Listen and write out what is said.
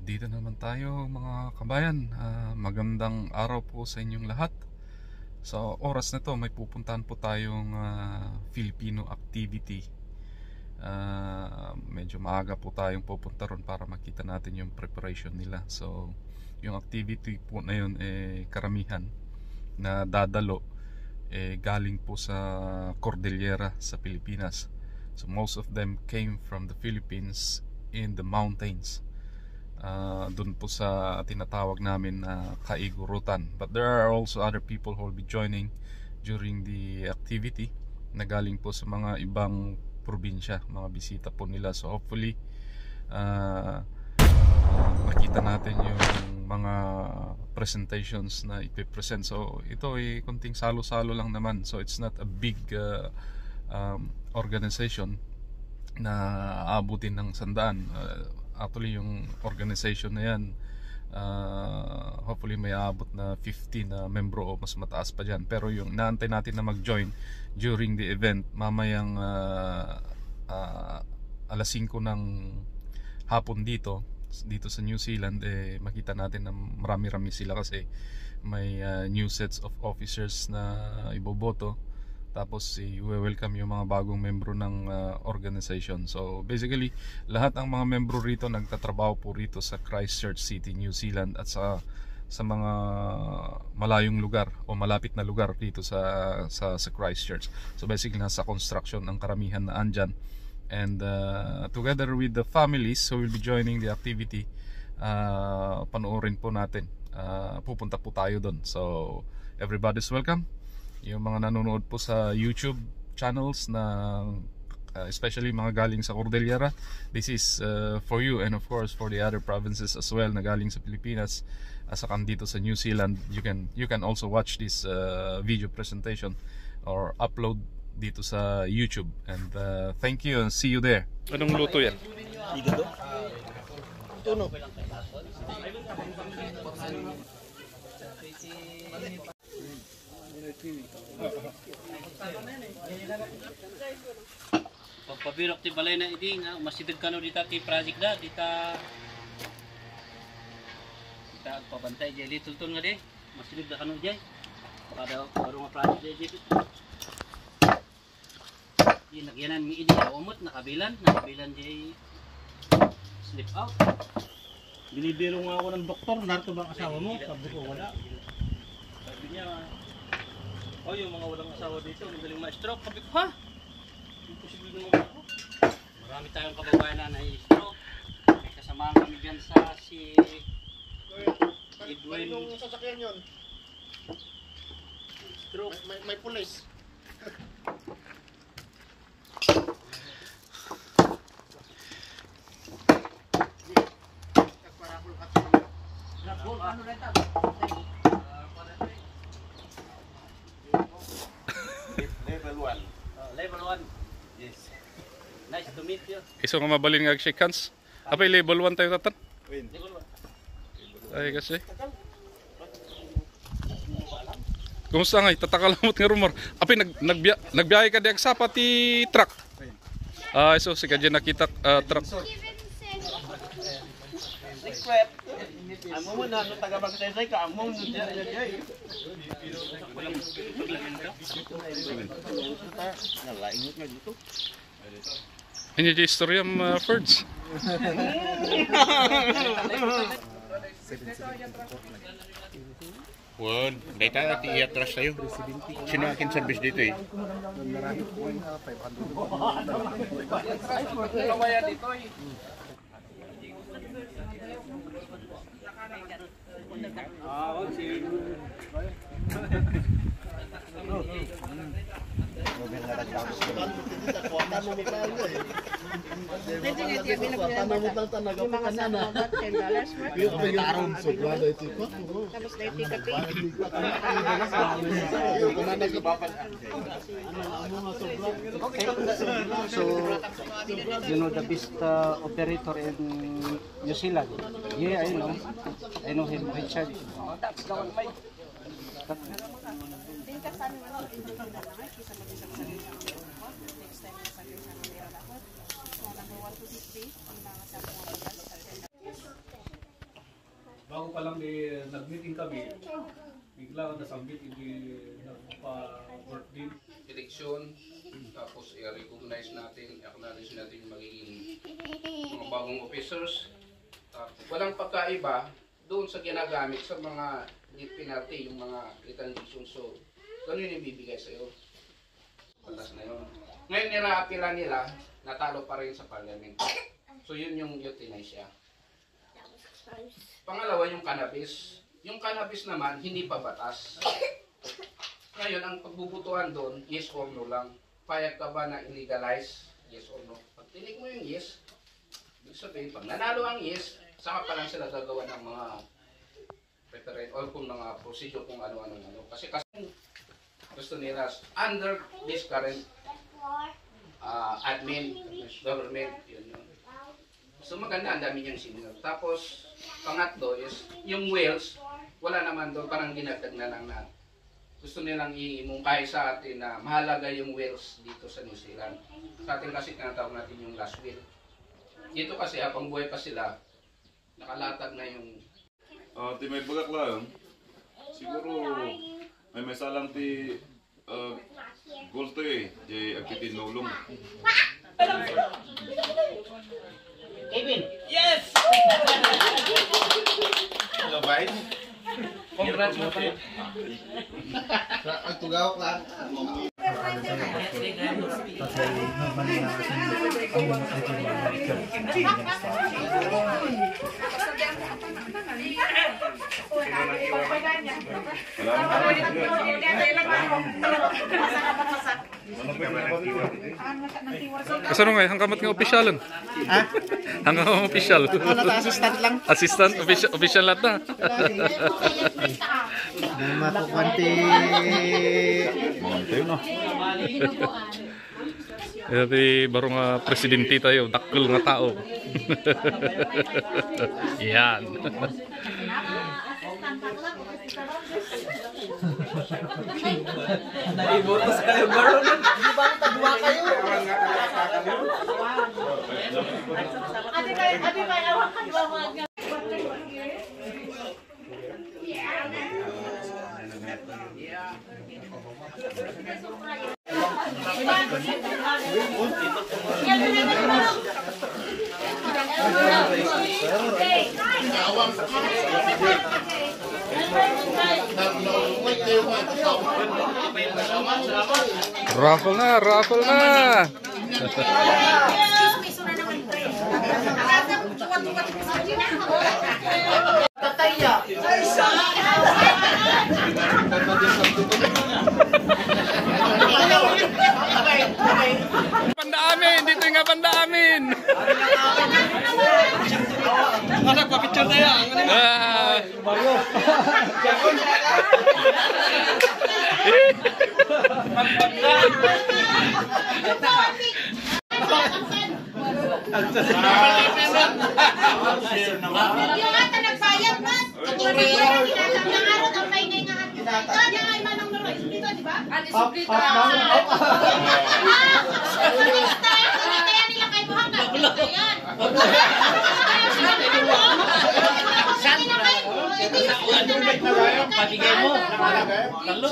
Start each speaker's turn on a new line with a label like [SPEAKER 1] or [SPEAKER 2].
[SPEAKER 1] Dito naman tayo mga kabayan. Ah, magandang araw po sa inyong lahat. Sa oras na to may pupuntahan po tayong ah, Filipino activity. Ah, medyo maaga po tayong pupunta ron para makita natin yung preparation nila. So yung activity po na yun eh karamihan na dadalo eh galing po sa Cordillera sa Pilipinas. So most of them came from the Philippines in the mountains. Uh, doon po sa tinatawag namin na kaigurutan. But there are also other people who will be joining during the activity na galing po sa mga ibang probinsya, mga bisita po nila. So hopefully uh, uh, makita natin yung mga presentations na ipipresent. So ito ay kunting salo-salo lang naman. So it's not a big uh, um, organization na aabutin ng sandaan. Uh, actually yung organization na yan uh, hopefully may aabot na 50 na membro o mas mataas pa dyan. Pero yung naantay natin na mag-join during the event mamayang uh, uh, alas 5 ng hapon dito dito sa New Zealand eh makita natin na marami-rami sila kasi may uh, new sets of officers na iboboto tapos i-welcome yung mga bagong membro ng uh, organization. So basically, lahat ng mga membro rito nagtatrabaho po rito sa Christchurch City, New Zealand at sa sa mga malayong lugar o malapit na lugar dito sa sa, sa Christchurch. So basically nasa construction ang karamihan na andyan. And uh, together with the families who will be joining the activity, uh, panoorin po natin. Uh, pupunta po tayo doon. So everybody's welcome yung mga nanonood po sa YouTube channels na uh, especially mga galing sa Cordillera this is uh, for you and of course for the other provinces as well na galing sa Pilipinas asa uh, dito sa New Zealand you can you can also watch this uh, video presentation or upload dito sa YouTube and uh, thank you and see you there anong luto yan?
[SPEAKER 2] Hígado. Tuno.
[SPEAKER 3] Pagpabirok ti balay na idi nga masidag kano dita ti project da dita dita pabantay jay little ton nga di masidag da kano jay baka daw baro nga project jay dito Yung nagyanan mi idi umot nakabilan nakabilan jay slip out
[SPEAKER 2] Binibiro nga ako ng doktor, narito ba ang asawa mo? Sabi ko, wala.
[SPEAKER 3] Oh yung mga walang asawa dito magaling ma-stroke. Sabi ko ha? Imposible naman ako. Marami tayong kababayan na na-stroke may kasamahan kami dyan sa si Edwin.
[SPEAKER 2] Anong sasakyan yun?
[SPEAKER 3] stroke.
[SPEAKER 2] May, may pulis.
[SPEAKER 3] ano na ito?
[SPEAKER 2] Level 1.
[SPEAKER 3] Uh, level 1
[SPEAKER 2] Yes.
[SPEAKER 3] nice to meet you
[SPEAKER 1] Iso nga mabalin nga shake hands apay level 1 tayo tatan
[SPEAKER 2] Win.
[SPEAKER 3] level 1
[SPEAKER 1] ay kasi Kumusta nga? Tatakalamot nga rumor. Api nag nagbiya, nagbiyahe ka diag sa pati truck. Ah, so si kadya nakita ah, truck.
[SPEAKER 2] Secret. Amo mo na, no taga magsaysay ka, amo mo dyan dyan
[SPEAKER 1] Ini di istorya mga Ferds.
[SPEAKER 4] Wan, dahil tayo natin i-atras tayo. Sino akin service dito eh?
[SPEAKER 5] Yung salamat, $10 worth.
[SPEAKER 2] Tarong sobrado
[SPEAKER 6] So, you know the best uh, operator in New Zealand? Yeah, I know. I know him, Richard. Oh, that's the one, mate.
[SPEAKER 7] Bago pa lang eh, nag-meeting kami, bigla nasambit, hindi nagpa-work din.
[SPEAKER 4] eleksyon, tapos i-recognize natin, acknowledge natin yung magiging mga bagong officers. Tapos, walang pagkaiba doon sa ginagamit sa mga death penalty, yung mga injection. So, ganun yung ibibigay sa'yo. Patas na yun. Ngayon nira-apila nila, natalo pa rin sa parliament. So, yun yung euthanize siya. Pangalawa, yung cannabis. Yung cannabis naman, hindi pa batas. Ngayon, ang pagbubutuhan doon, yes or no lang. Payag ka ba na illegalize? Yes or no. Pag tinig mo yung yes, ibig sabihin, pag nanalo ang yes, saka pa lang sila gagawa ng mga preparate or kung mga procedure kung ano-ano ano. Kasi kasi gusto nila under this current uh, admin, government, yun yun. So maganda, ang dami niyang sinunod. Tapos, pangatlo is, yung whales, wala naman doon, parang dinagdag na lang na gusto nilang imungkay sa atin na mahalaga yung whales dito sa New Zealand. Sa atin kasi tinatawag natin yung last whale. Dito kasi habang buhay pa sila, nakalatag na yung
[SPEAKER 8] Ah, ti may bagak lang. Siguro may may salang ti uh, gold to eh. Di agkitin nulong.
[SPEAKER 2] Kevin.
[SPEAKER 4] Congrats mo tayo.
[SPEAKER 1] Kasano nga, hanggang nga opisyalan. Ha? Hanggang nga opisyal.
[SPEAKER 6] Ano ta assistant lang?
[SPEAKER 1] Assistant, official, official lahat na.
[SPEAKER 6] Makukunti.
[SPEAKER 1] Kaya di baro nga presidente tayo, dakkel nga tao. Yan.
[SPEAKER 2] Naibotos kayo, Baron. Di ba ang tagwa kayo?
[SPEAKER 5] Ate kay, ate kay, awak ka ba mga
[SPEAKER 1] Raffle na, raffle na.
[SPEAKER 3] Anak, papicture na yan.
[SPEAKER 1] Ah.
[SPEAKER 5] Yung ata nagbayad ba? Katuloy yun ang tinatang ng araw ng may ngay nga hati. Ito, niya ay manang naro isprito, di ba? Ano isprito? Kaya nila kay Ka. Ayan.
[SPEAKER 3] Pagigay mo.
[SPEAKER 5] Talo.